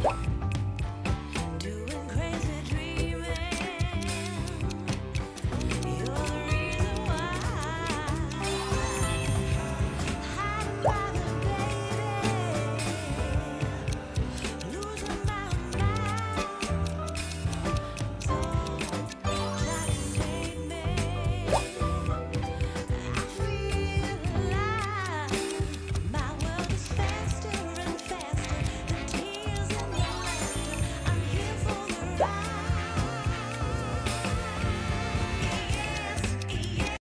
you